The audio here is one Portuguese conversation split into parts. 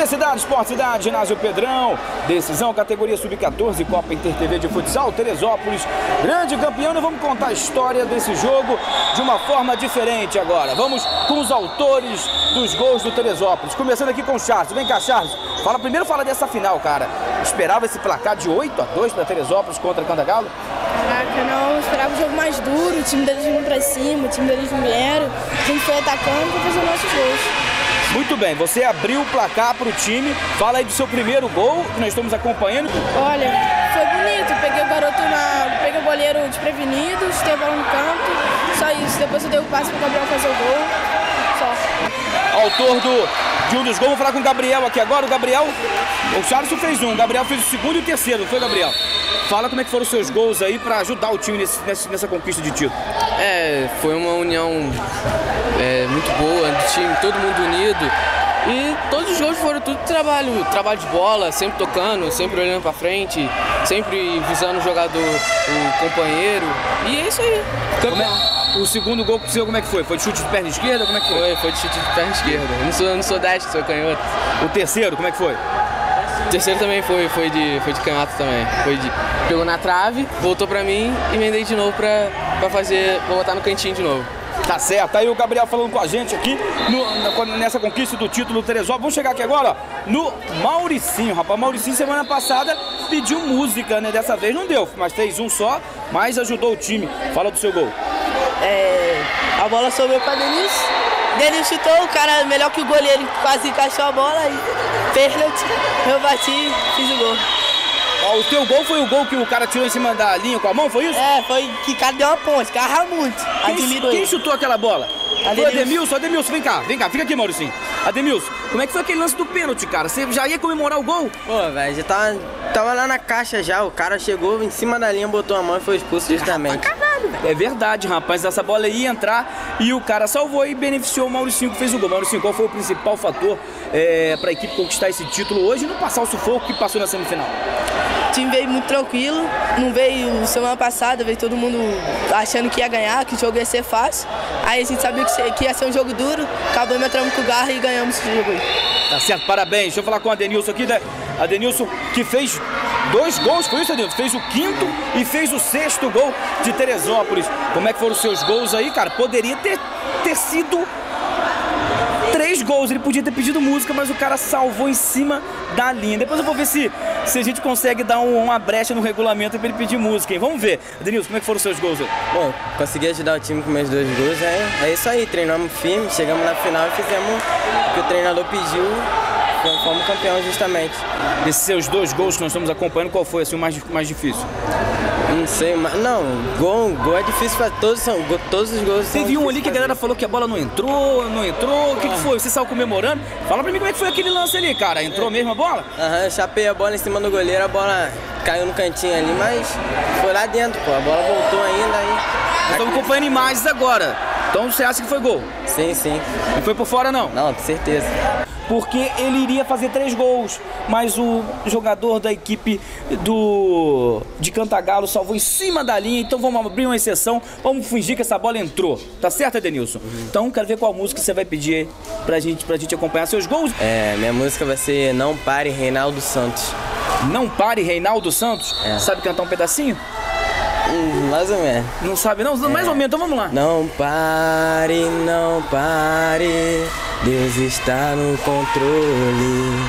Universidade Esporte Cidade, Ginásio Pedrão, decisão, categoria Sub-14, Copa Inter TV de Futsal, Teresópolis, grande campeão. E vamos contar a história desse jogo de uma forma diferente agora. Vamos com os autores dos gols do Teresópolis. Começando aqui com o Charles. Vem cá, Charles. Fala, primeiro fala dessa final, cara. Esperava esse placar de 8 a 2 para Teresópolis contra Cantagalo? Caraca, não, esperava um jogo mais duro, o time deles vindo pra cima, o time deles vieram, a gente foi atacando pra fazer nossos gols. Muito bem, você abriu o placar para o time. Fala aí do seu primeiro gol, que nós estamos acompanhando. Olha, foi bonito. Peguei o garoto na. Peguei o goleiro desprevenido, a bola no canto. Só isso. Depois eu dei o passe pro Gabriel fazer o gol. Só. Autor do, de um dos gols, vou falar com o Gabriel aqui agora. O Gabriel. O Charles fez um, o Gabriel fez o segundo e o terceiro, foi, Gabriel? Fala como é que foram os seus gols aí para ajudar o time nesse, nessa, conquista de título. É, foi uma união é, muito boa do time, todo mundo unido. E todos os gols foram tudo trabalho, trabalho de bola, sempre tocando, sempre olhando para frente, sempre visando o jogador, o companheiro. E é isso aí. Campeão. O segundo gol seu, como é que foi? Foi de chute de perna esquerda? Como é que foi? Foi, foi de chute de perna esquerda. Eu não sou, eu não sou destro, sou canhoto. O terceiro, como é que foi? O terceiro também foi, foi, de, foi de canhoto também. Foi de, pegou na trave, voltou pra mim e emendei de novo pra, pra fazer, pra botar no cantinho de novo. Tá certo, aí o Gabriel falando com a gente aqui no, nessa conquista do título do Teresópolis. Vamos chegar aqui agora, ó, no Mauricinho, rapaz. Mauricinho semana passada pediu música, né? Dessa vez não deu, mas fez um só, mas ajudou o time. Fala do seu gol. É, a bola sobrou pra Denilson. Denilson chutou, o cara melhor que o goleiro, quase encaixou a bola e pênalti. Eu bati, fiz o gol. Ó, o teu gol foi o gol que o cara tirou em cima da linha com a mão, foi isso? É, foi que o cara deu uma ponte, carra muito. Quem, quem chutou aquela bola? Foi Ademilson, Ademilson, vem cá, vem cá, fica aqui, Mauricinho. Ademilson, como é que foi aquele lance do pênalti, cara? Você já ia comemorar o gol? Pô, velho, já tava, tava lá na caixa já, o cara chegou em cima da linha, botou a mão e foi expulso justamente. É verdade, rapaz, essa bola ia entrar e o cara salvou e beneficiou o Mauricinho que fez o gol. Mauricinho, qual foi o principal fator é, para a equipe conquistar esse título hoje e não passar o sufoco que passou na semifinal? O time veio muito tranquilo, não veio semana passada, veio todo mundo achando que ia ganhar, que o jogo ia ser fácil. Aí a gente sabia que ia ser um jogo duro, acabamos entrando com garra e ganhamos esse jogo aí. Tá certo, parabéns. Deixa eu falar com o Adenilson aqui, né? Adenilson que fez dois gols, foi isso, Adenilson? Fez o quinto e fez o sexto gol de Teresópolis. Como é que foram os seus gols aí, cara? Poderia ter, ter sido três gols. Ele podia ter pedido música, mas o cara salvou em cima da linha. Depois eu vou ver se, se a gente consegue dar um, uma brecha no regulamento para ele pedir música, hein? Vamos ver. Denilson, como é que foram os seus gols aí? Bom, consegui ajudar o time com meus dois gols. É, é isso aí, treinamos firme, chegamos na final e fizemos o que o treinador pediu. Fomos campeão justamente. Desses seus dois gols que nós estamos acompanhando, qual foi assim, o mais, mais difícil? Não sei, mas não, gol, gol é difícil para todos, são, todos os gols Teve um ali que a galera falou que a bola não entrou, não entrou, o que, que foi? Você saiu comemorando? Fala pra mim como é que foi aquele lance ali, cara, entrou é. mesmo a bola? Aham, eu chapei a bola em cima do goleiro, a bola caiu no cantinho ali, mas foi lá dentro, pô, a bola voltou ainda aí. Estamos acompanhando imagens agora, então você acha que foi gol? Sim, sim. Não foi por fora não? Não, com certeza porque ele iria fazer três gols, mas o jogador da equipe do de Cantagalo salvou em cima da linha, então vamos abrir uma exceção, vamos fingir que essa bola entrou, tá certo, Edenilson? Uhum. Então quero ver qual música você vai pedir pra gente, pra gente acompanhar seus gols. É, minha música vai ser Não Pare, Reinaldo Santos. Não Pare, Reinaldo Santos? É. Sabe cantar um pedacinho? Mais ou menos. Não sabe não? É. Mais ou menos, então vamos lá. Não pare, não pare, Deus está no controle.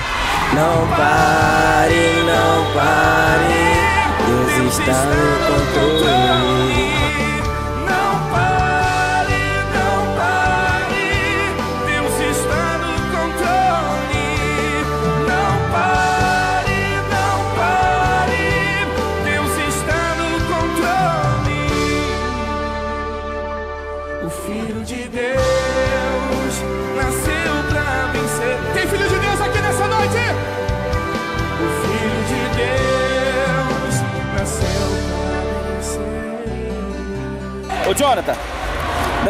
Não pare, não pare, Deus está no controle.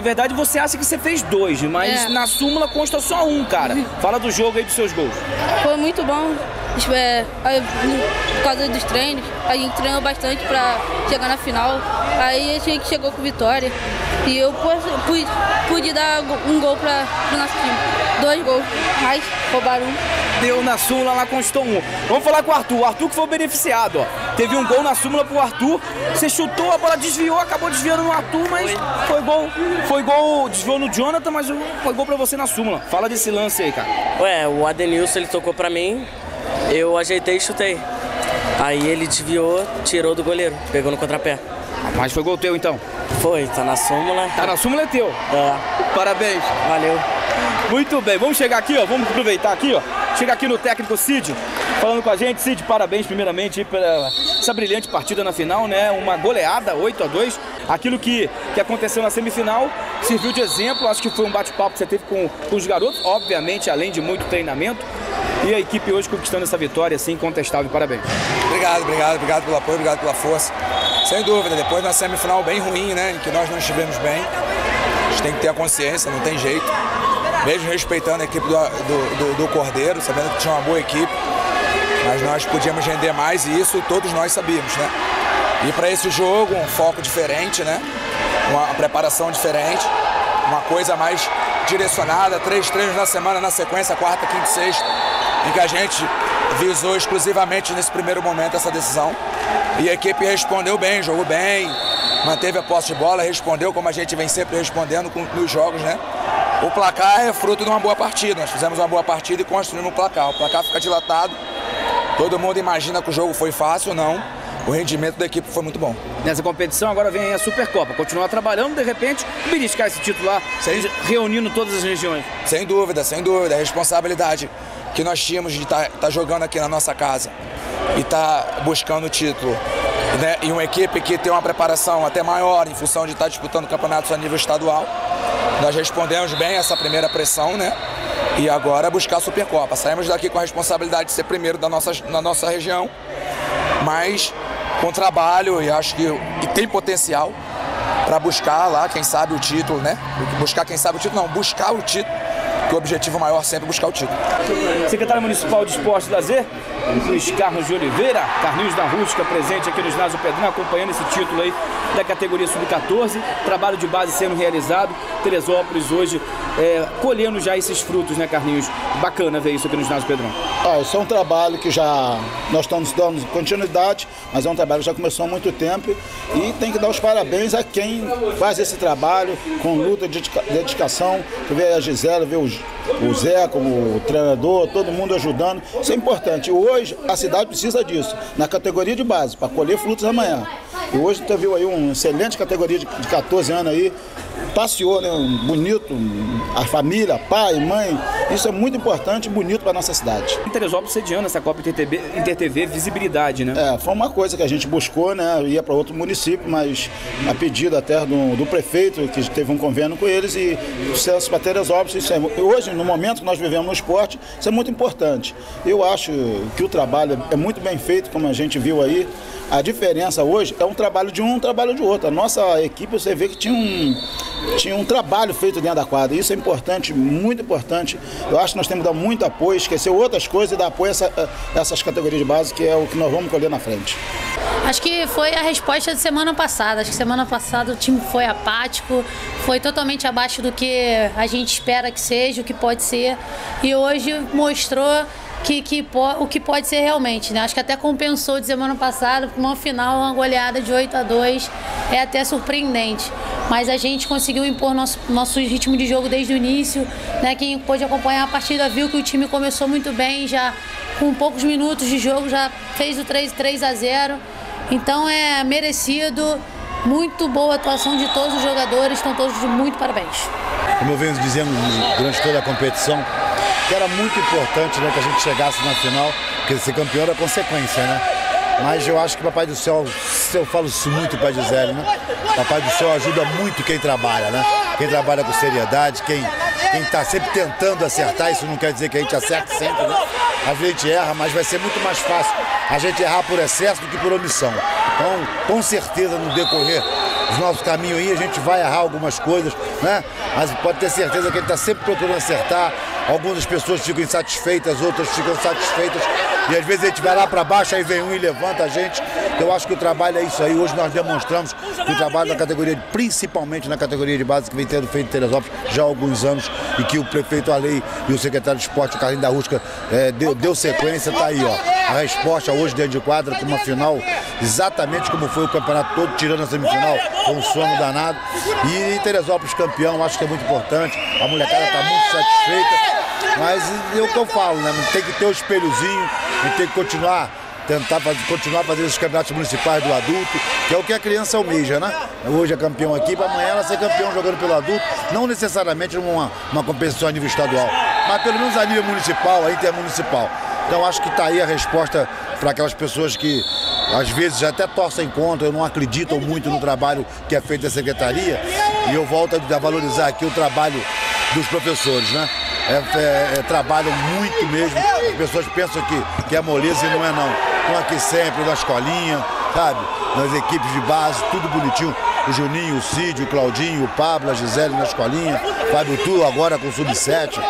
Na verdade você acha que você fez dois, mas é. na súmula consta só um, cara. Fala do jogo aí dos seus gols. Foi muito bom. É, por causa dos treinos, a gente treinou bastante pra chegar na final. Aí a gente chegou com vitória. E eu pude, pude dar um gol para o nosso time. Dois gols, mas roubaram um. Deu na súmula, lá constou um. Vamos falar com o Arthur. O Arthur que foi beneficiado, ó. Teve um gol na súmula pro Arthur. Você chutou, a bola desviou, acabou desviando no Arthur, mas foi gol. Foi gol, desviou no Jonathan, mas foi gol pra você na súmula. Fala desse lance aí, cara. Ué, o Adenilson ele tocou pra mim, eu ajeitei e chutei. Aí ele desviou, tirou do goleiro, pegou no contrapé. Mas foi gol teu então. Foi, tá na súmula. Tá na súmula é teu. É, Parabéns. valeu. Muito bem, vamos chegar aqui, ó. Vamos aproveitar aqui, ó. Chegar aqui no técnico Cid, falando com a gente. Cid, parabéns primeiramente pela essa brilhante partida na final, né? Uma goleada, 8 a 2 Aquilo que, que aconteceu na semifinal serviu de exemplo. Acho que foi um bate-papo que você teve com, com os garotos, obviamente, além de muito treinamento. E a equipe hoje conquistando essa vitória, assim, incontestável. Parabéns. Obrigado, obrigado, obrigado pelo apoio, obrigado pela força. Sem dúvida, depois de uma semifinal bem ruim, né, em que nós não estivemos bem, a gente tem que ter a consciência, não tem jeito. Mesmo respeitando a equipe do, do, do- do Cordeiro, sabendo que tinha uma boa equipe, mas nós podíamos render mais e isso todos nós sabíamos, né? E para esse jogo, um foco diferente, né? Uma preparação diferente, uma coisa mais direcionada, três treinos na semana na sequência, quarta, quinta e sexta, em que a gente visou exclusivamente nesse primeiro momento essa decisão. E a equipe respondeu bem, jogou bem, manteve a posse de bola, respondeu como a gente vem sempre respondendo nos jogos, né? O placar é fruto de uma boa partida. Nós fizemos uma boa partida e construímos um placar. O placar fica dilatado. Todo mundo imagina que o jogo foi fácil, não. O rendimento da equipe foi muito bom. Nessa competição, agora vem a Supercopa. Continuar trabalhando, de repente, beliscar esse título lá, Sim. reunindo todas as regiões. Sem dúvida, sem dúvida. A responsabilidade que nós tínhamos de estar jogando aqui na nossa casa e estar buscando o título. Né? E uma equipe que tem uma preparação até maior em função de estar disputando campeonatos a nível estadual. Nós respondemos bem essa primeira pressão, né? E agora buscar a Supercopa. Saímos daqui com a responsabilidade de ser primeiro da nossa, na nossa região, mas com trabalho e acho que e tem potencial para buscar lá, quem sabe, o título, né? Buscar, quem sabe, o título, não, buscar o título, o objetivo maior sempre é buscar o título. Secretário Municipal de Esporte e Lazer, Luiz Carlos de Oliveira, Carlinhos da Rústica, presente aqui no ginásio Pedrão, acompanhando esse título aí da categoria Sub-14. Trabalho de base sendo realizado. Teresópolis hoje é, colhendo já esses frutos, né, Carlinhos? Bacana ver isso aqui no ginásio Pedrão. Ah, isso é um trabalho que já nós estamos dando continuidade, mas é um trabalho que já começou há muito tempo e tem que dar os parabéns a quem faz esse trabalho com luta e dedica- dedicação. Tu vê a Gisela, vê o, G- o Zé como treinador, todo mundo ajudando. Isso é importante. Hoje a cidade precisa disso, na categoria de base, para colher frutos amanhã. E hoje tu viu aí uma excelente categoria de, de 14 anos aí, passeou, né? Bonito, a família, pai, mãe. Isso é muito importante e bonito para nossa cidade. Em Teresópolis sediando essa Copa InterTV, InterTV visibilidade, né? É, foi uma coisa que a gente buscou, né? Ia para outro município, mas a pedido até do, do prefeito, que teve um convênio com eles, e sucesso para Teresópolis. Isso é, hoje, no momento que nós vivemos no esporte, isso é muito importante. Eu acho que o trabalho é muito bem feito, como a gente viu aí. A diferença hoje é um trabalho de um, um trabalho de outro. A nossa equipe, você vê que tinha um, tinha um trabalho feito dentro da quadra. Isso é importante, muito importante. Eu acho que nós temos que dar muito apoio, esquecer outras coisas e dar apoio a essa- a essas categorias de base, que é o que nós vamos colher na frente. Acho que foi a resposta de semana passada. Acho que semana passada o time foi apático, foi totalmente abaixo do que a gente espera que seja, o que pode ser. E hoje mostrou que, que o que pode ser realmente. Né? Acho que até compensou de semana passada, porque uma final, uma goleada de 8 a 2 é até surpreendente. Mas a gente conseguiu impor nosso, nosso ritmo de jogo desde o início. Né? Quem pôde acompanhar a partida viu que o time começou muito bem, já com poucos minutos de jogo já fez o 3, 3 a 0. Então é merecido, muito boa atuação de todos os jogadores, estão todos de muito parabéns. como eu venho dizendo durante toda a competição, que era muito importante né, que a gente chegasse na final, porque ser campeão era consequência, né? Mas eu acho que Papai do Céu, eu falo isso muito para Gisele, né? Papai do Céu ajuda muito quem trabalha, né? Quem trabalha com seriedade, quem quem está sempre tentando acertar, isso não quer dizer que a gente acerte sempre, né? Às vezes a gente erra, mas vai ser muito mais fácil a gente errar por excesso do que por omissão. Então, com certeza, no decorrer dos nossos caminhos aí, a gente vai errar algumas coisas, né? Mas pode ter certeza que a gente está sempre procurando acertar. Algumas pessoas ficam insatisfeitas, outras ficam satisfeitas. E às vezes a gente vai lá para baixo, aí vem um e levanta a gente. Eu acho que o trabalho é isso aí. Hoje nós demonstramos que o trabalho da categoria, principalmente na categoria de base, que vem tendo feito em Teresópolis já há alguns anos, e que o prefeito Alei e o secretário de esporte, o Carlinhos da Rusca, é, deu, deu sequência, tá aí, ó. A resposta hoje dentro de quadra com uma final exatamente como foi o campeonato todo, tirando a semifinal, com um sono danado. E Teresópolis campeão, acho que é muito importante. A molecada está muito satisfeita. Mas é o que eu falo, né? Tem que ter o espelhozinho e tem que continuar tentar fazer, continuar fazendo esses campeonatos municipais do adulto, que é o que a criança almeja, né? Hoje é campeão aqui, para amanhã ela ser campeão jogando pelo adulto, não necessariamente numa uma competição a nível estadual, mas pelo menos a nível municipal, a intermunicipal. Então acho que está aí a resposta para aquelas pessoas que às vezes até torcem contra, não acreditam muito no trabalho que é feito da secretaria. E eu volto a valorizar aqui o trabalho dos professores, né? É, é, é, trabalham muito mesmo. As pessoas pensam que, que é moleza e não é não. Estão aqui sempre na escolinha, sabe? Nas equipes de base, tudo bonitinho. O Juninho, o Cid, o Claudinho, o Pablo, a Gisele na escolinha, Fábio Tu agora com o Sub-7.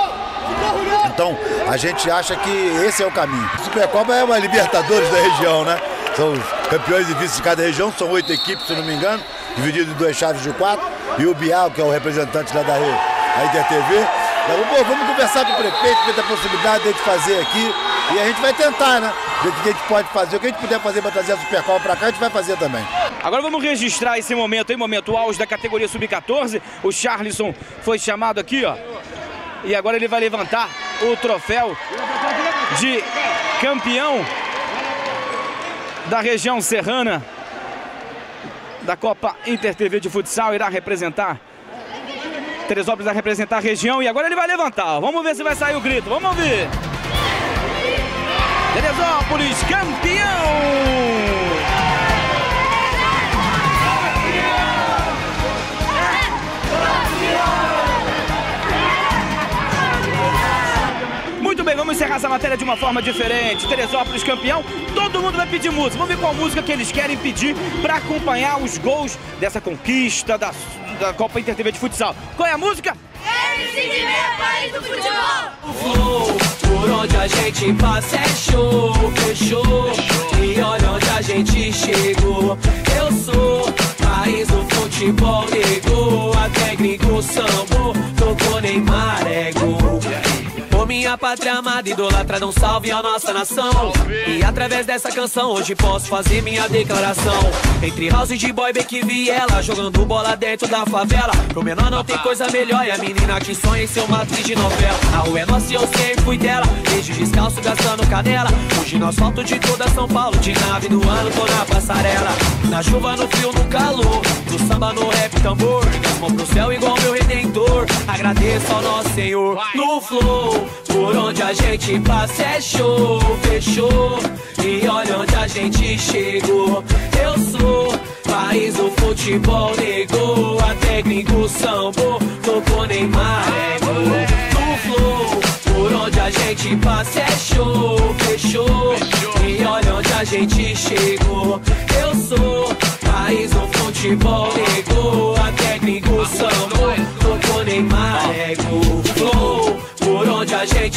Então, a gente acha que esse é o caminho. A Supercopa é uma Libertadores da região, né? São os campeões e vice de cada região, são oito equipes, se não me engano, dividido em duas chaves de quatro. E o Bial, que é o representante lá da, da InterTV, pô, vamos conversar com o prefeito, ver a possibilidade de fazer aqui. E a gente vai tentar, né? Ver o que a gente pode fazer. O que a gente puder fazer para trazer a Supercopa para cá, a gente vai fazer também. Agora vamos registrar esse momento aí, momento auge da categoria Sub-14. O Charlison foi chamado aqui, ó. E agora ele vai levantar o troféu de campeão da região serrana da Copa Inter TV de Futsal. Irá representar Teresópolis vai representar a região e agora ele vai levantar. Vamos ver se vai sair o grito. Vamos ouvir. Teresópolis campeão! Muito bem, vamos encerrar essa matéria de uma forma diferente. Teresópolis campeão, todo mundo vai pedir música. Vamos ver qual música que eles querem pedir para acompanhar os gols dessa conquista da, da Copa Inter TV de Futsal. Qual é a música? MC país do futebol. por onde a gente passa é show, fechou. E olha onde a gente chegou. Eu sou país do futebol, negou. Até gringo sambo, tocou Neymar, é gol minha pátria amada, idolatrada, um salve à nossa nação. E através dessa canção, hoje posso fazer minha declaração. Entre house de boy, que vi ela jogando bola dentro da favela. Pro menor não tem coisa melhor, e a menina que sonha em ser uma atriz de novela. A rua é nossa e eu sempre fui dela. Desde descalço, gastando canela. Hoje no asfalto de toda São Paulo, de nave do ano, tô na passarela. Na chuva, no frio, no calor. Do samba, no rap, tambor. Mãos pro céu, igual meu redentor. Agradeço ao nosso Senhor. No flow. Por onde a gente passa é show, fechou. E olha onde a gente chegou. Eu sou país do futebol, negou. Até gringo sambo, tocou Neymar, gol. No flow, por onde a gente passa é show, fechou. E olha onde a gente chegou. Eu sou país do futebol, negou. Até gringo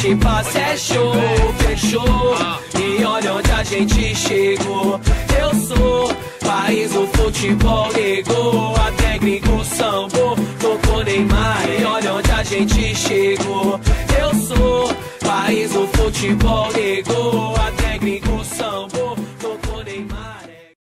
gente é show, fechou. E olha onde a gente chegou. Eu sou país do futebol, negou. Até gringo sambo, tocou Neymar. E olha onde a gente chegou. Eu sou país do futebol, negou.